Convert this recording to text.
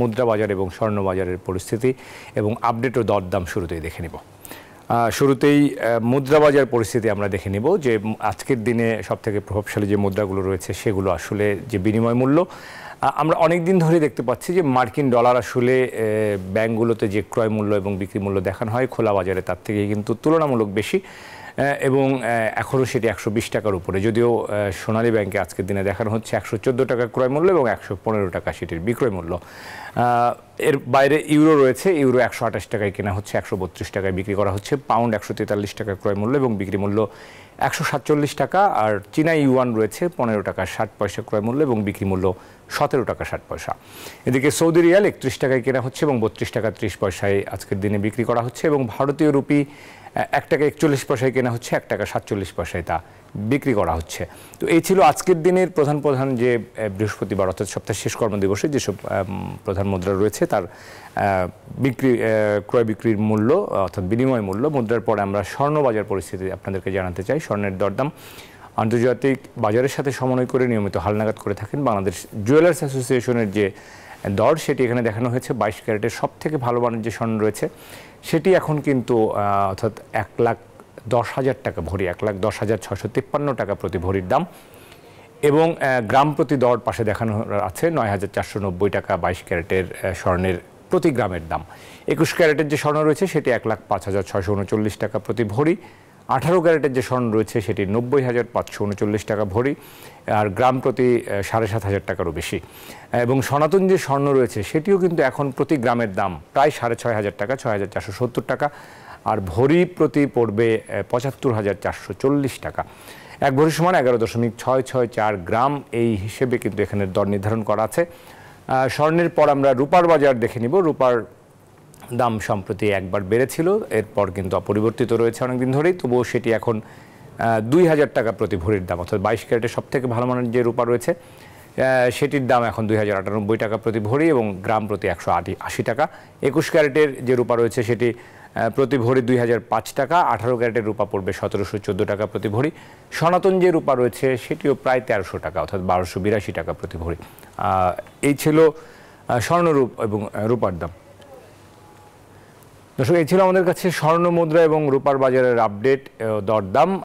মুদ্রা বাজার এবং স্বর্ণ বাজারের পরিস্থিতি এবং আপডেট ও দরদাম শুরুতেই দেখে নিব। শুরুতেই মুদ্রা বাজার পরিস্থিতি আমরা দেখে নিব যে আজকের দিনে সবথেকে প্রভাবশালী যে মুদ্রাগুলো রয়েছে সেগুলো আসলে যে বিনিময় মূল্য আমরা অনেক দিন ধরে দেখতে পাচ্ছি যে মার্কিন ডলার আসলে ব্যাংকগুলোতে যে ক্রয় মূল্য এবং বিক্রি মূল্য দেখানো হয় খোলা বাজারে, তার থেকে কিন্তু তুলনামূলক বেশি। এবং এখনও সেটি একশো বিশ টাকার উপরে। যদিও সোনালী ব্যাংকে আজকের দিনে দেখানো হচ্ছে একশো চোদ্দ টাকা ক্রয় মূল্য এবং একশো পনেরো টাকা সেটির বিক্রয় মূল্য। এর বাইরে ইউরো রয়েছে, ইউরো একশো আঠাশ টাকায় কেনা হচ্ছে, একশো বত্রিশ টাকায় বিক্রি করা হচ্ছে, পাউন্ড একশো তেতাল্লিশ টাকা ক্রয় মূল্য এবং বিক্রি মূল্য একশো সাতচল্লিশ টাকা, আর চীনা ইউয়ান রয়েছে পনেরো টাকা ষাট পয়সা ক্রয় মূল্য এবং বিক্রি মূল্য সতেরো টাকা ষাট পয়সা। এদিকে সৌদি রিয়াল একত্রিশ টাকায় কেনা হচ্ছে এবং বত্রিশ টাকা ত্রিশ পয়সায় আজকের দিনে বিক্রি করা হচ্ছে এবং ভারতীয় রুপি এক টাকা একচল্লিশ পয়সায় কেনা হচ্ছে, এক টাকা সাতচল্লিশ পয়সায় তা বিক্রি করা হচ্ছে। তো এই ছিল আজকের দিনের প্রধান প্রধান যে বৃহস্পতিবার অর্থাৎ সপ্তাহের শেষ কর্মদিবসে যেসব প্রধান মুদ্রা রয়েছে তার বিক্রি ক্রয় বিক্রির মূল্য, অর্থাৎ বিনিময় মূল্য, মুদ্রার পরে আমরা স্বর্ণবাজার পরিস্থিতি আপনাদেরকে জানাতে চাই। স্বর্ণের দরদাম আন্তর্জাতিক বাজারের সাথে সমন্বয় করে নিয়মিত হালনাগাদ করে থাকেন বাংলাদেশ জুয়েলার্স অ্যাসোসিয়েশনের যে দর সেটি এখানে দেখানো হয়েছে, বাইশ ক্যারেটের সব থেকে ভালো মানের যে স্বর্ণ রয়েছে। সেটি এখন কিন্তু অর্থাৎ এক লাখ দশ হাজার টাকা ভরি, এক লাখ দশ হাজার ছশো তিপ্পান্ন টাকা প্রতি ভরির দাম। এবং গ্রাম প্রতি দর পাশে দেখানো আছে নয় হাজার চারশো নব্বই টাকা বাইশ ক্যারেটের স্বর্ণের প্রতি গ্রামের দাম। একুশ ক্যারেটের যে স্বর্ণ রয়েছে, সেটি এক লাখ পাঁচ হাজার ছয়শো উনচল্লিশ টাকা প্রতি ভরি। আঠারো ক্যারেটের যে স্বর্ণ রয়েছে, সেটি নব্বই হাজার পাঁচশো উনচল্লিশ টাকা ভরি আর গ্রাম প্রতি সাড়ে সাত হাজার টাকারও বেশি। এবং সনাতন যে স্বর্ণ রয়েছে, সেটিও কিন্তু এখন প্রতি গ্রামের দাম প্রায় সাড়ে ছয় হাজার টাকা, ছয় হাজার চারশো সত্তর টাকা। আর ভরি প্রতি পড়বে পঁচাত্তর হাজার চারশো চল্লিশ টাকা। এক ভরি সমান এগারো দশমিক ছয় ছয় চার গ্রাম এই হিসেবে কিন্তু এখানে দর নির্ধারণ করা আছে। স্বর্ণের পর আমরা রূপার বাজার দেখে নিব। রূপার দাম সম্প্রতি একবার বেড়েছিল, এরপর কিন্তু অপরিবর্তিত রয়েছে অনেকদিন ধরেই, তবুও সেটি এখন দুই হাজার টাকা প্রতি ভরির দাম, অর্থাৎ বাইশ ক্যারেটের সব থেকে ভালো মানের যে রূপা রয়েছে সেটির দাম এখন দুই হাজার আটানব্বই টাকা প্রতি ভরি এবং গ্রাম প্রতি একশো আশি টাকা। একুশ ক্যারেটের যে রূপা রয়েছে সেটি প্রতি ভরি দুই হাজার পাঁচ টাকা, আঠারো ক্যারেটের রূপা পড়বে সতেরোশো চোদ্দ টাকা প্রতি ভরি। সনাতন যে রূপা রয়েছে সেটিও প্রায় তেরোশো টাকা, অর্থাৎ বারোশো বিরাশি টাকা প্রতি ভরি। এই ছিল স্বর্ণরূপ এবং রূপার দাম। দর্শক এই ছিল আমাদের কাছে স্বর্ণ মুদ্রা এবং রূপার বাজারের আপডেট দরদাম।